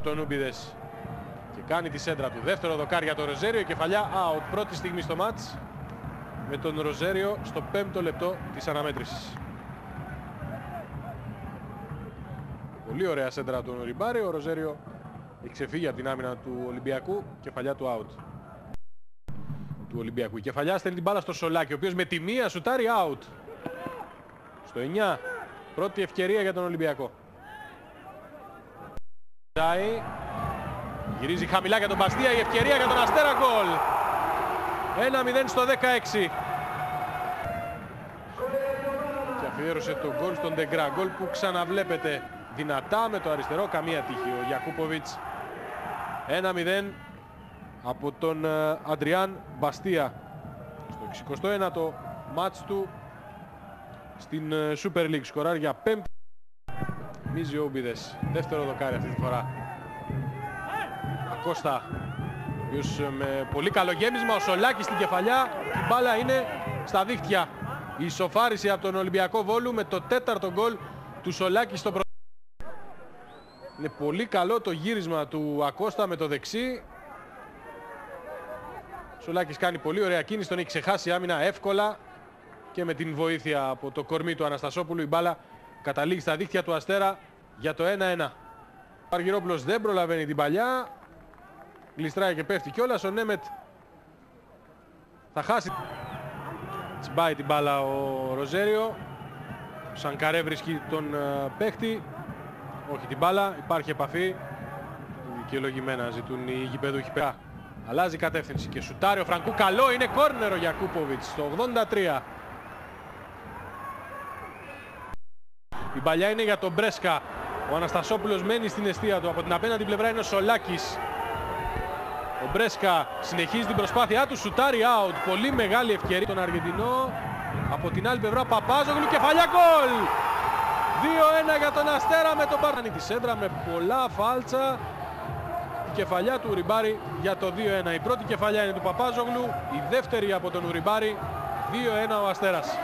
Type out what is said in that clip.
από τον Ούμπιδες και κάνει τη σέντρα του. Δεύτερο δοκάρ για τον Ροζέριο, κεφαλιά out. Πρώτη στιγμή στο μάτς με τον Ροζέριο στο πέμπτο λεπτό της αναμέτρησης. Πολύ ωραία σέντρα από τον Ριμπάρη. Ο Ροζέριο έχει ξεφύγει από την άμυνα του Ολυμπιακού. Κεφαλιά του out. Του Ολυμπιακού. Η κεφαλιά στέλνει την μπάλα στο Σολάκη, ο οποίος με τη μία σουτάρει out. Στο 9. Πρώτη ευκαιρία για τον Ολυμπιακό. Γυρίζει χαμηλά για τον Μπαστία, η ευκαιρία για τον Αστέρα γκολ. 1-0 στο 16. Και αφιέρωσε τον γκολ στον Ντεγκρά. Γκολ που ξαναβλέπετε δυνατά με το αριστερό, καμία τύχη. Ο Γιακούποβιτς 1-0 από τον ε, Αντριάν Μπαστία. Στο 61ο μάτς του στην ε, Super League. Σκοράρει για πέμπτη. Μίζη Όμπιδες. Δεύτερο δοκάρι αυτή τη φορά. Ακώστα. Οποίος ε, με πολύ καλό γέμισμα. Ο Σολάκης στην κεφαλιά. Η μπάλα είναι στα δίχτυα. Η ισοφάριση από τον Ολυμπιακό Βόλου με το τέταρτο γκολ του Σολάκη στο πρώτο. Είναι πολύ καλό το γύρισμα του Ακώστα με το δεξί. Ο Σολάκης κάνει πολύ ωραία κίνηση. Τον έχει ξεχάσει άμυνα εύκολα. Και με την βοήθεια από το κορμί του Αναστασόπουλου η μπάλα καταλήγει στα δίχτυα του Αστέρα για το 1-1. Ο Αργυρόπουλος δεν προλαβαίνει την παλιά. Γλιστράει και πέφτει κιόλας. Ο Νέμετ θα χάσει. Τσιμπάει την μπάλα ο Ροζέριο. Ο Σανκαρέ βρίσκει τον uh, παίχτη. Όχι την μπάλα. Υπάρχει επαφή. Δικαιολογημένα ζητούν οι γηπεδούχοι πέρα. Αλλάζει κατεύθυνση και σουτάρει ο Φραγκού. Καλό είναι κόρνερο για Κούποβιτς στο 83. Η παλιά είναι για τον Μπρέσκα. Ο Αναστασόπουλος μένει στην αιστεία του. Από την απέναντι πλευρά είναι ο Σολάκης. Ο Μπρέσκα συνεχίζει την προσπάθειά του. Σουτάρει out. Πολύ μεγάλη ευκαιρία τον Αργεντινό. Από την άλλη πλευρά Παπάζογλου. Κεφαλιά γκολ. 2-1 για τον Αστέρα με τον Παρνανή. Τη σέντρα με πολλά φάλτσα. Η κεφαλιά του Ουριμπάρη για το 2-1. Η πρώτη κεφαλιά είναι του Παπάζογλου. Η δεύτερη από τον Ουριμπάρη. 2-1 ο Αστέρας.